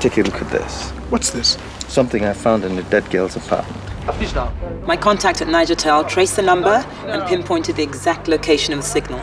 Take a look at this. What's this? Something I found in the dead girl's apartment. My contact at Nigertel traced the number and pinpointed the exact location of the signal.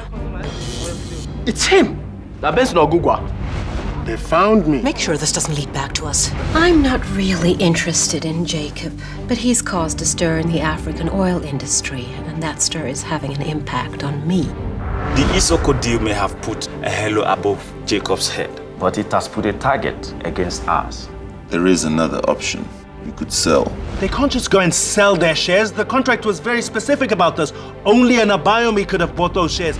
It's him. They found me. Make sure this doesn't lead back to us. I'm not really interested in Jacob, but he's caused a stir in the African oil industry, and that stir is having an impact on me. The Isoko deal may have put a halo above Jacob's head, but it has put a target against us. There is another option. You could sell. They can't just go and sell their shares. The contract was very specific about this. Only an Abayomi could have bought those shares.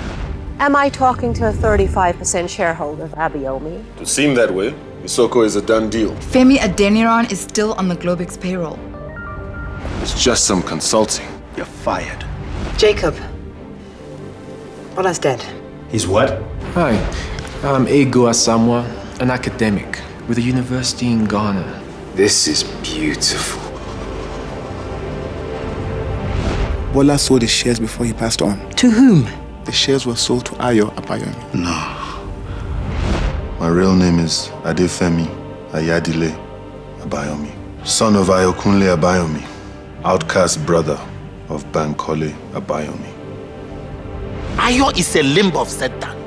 Am I talking to a 35% shareholder of Abayomi? It seem that way. Isoko is a done deal. Femi Adeniran is still on the Globex payroll. It's just some consulting. You're fired. Jacob. Ola's dead. He's what? Hi, I'm Ego Asamoah, an academic with a university in Ghana. This is beautiful. Bola sold the shares before he passed on. To whom? The shares were sold to Ayo Abayomi. No. My real name is Adefemi Ayadile Abayomi, son of Ayokunle Abayomi, outcast brother of Bankole Abayomi. Ayo is a limb of Satan.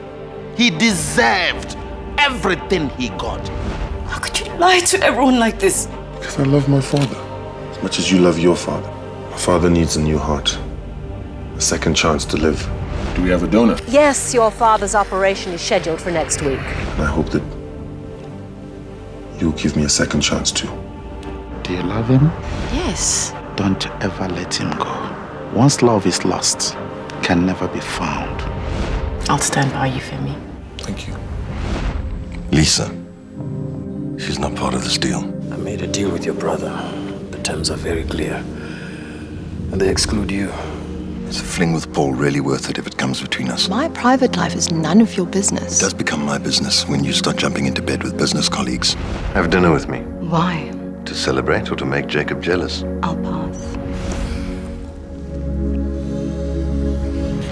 He deserved everything he got. How could you lie to everyone like this? Because I love my father as much as you love your father. My father needs a new heart, a second chance to live. Do we have a donor? Yes, your father's operation is scheduled for next week. And I hope that you'll give me a second chance too. Do you love him? Yes. Don't ever let him go. Once love is lost, can never be found. I'll stand by you, Femi. Thank you. Lisa, she's not part of this deal. I made a deal with your brother. The terms are very clear. And they exclude you. Is a fling with Paul really worth it if it comes between us? My private life is none of your business. It does become my business when you start jumping into bed with business colleagues. Have dinner with me. Why? To celebrate or to make Jacob jealous? I'll pass.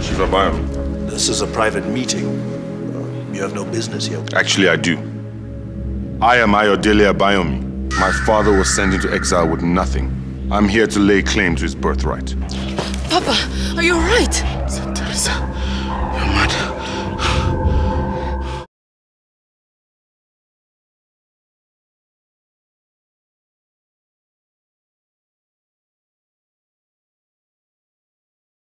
Chief Abayomi. This is a private meeting. You have no business here. Actually, I do. I am Ayodele Abayomi. My father was sent into exile with nothing. I'm here to lay claim to his birthright. Papa, are you alright? Teresa, you're mad.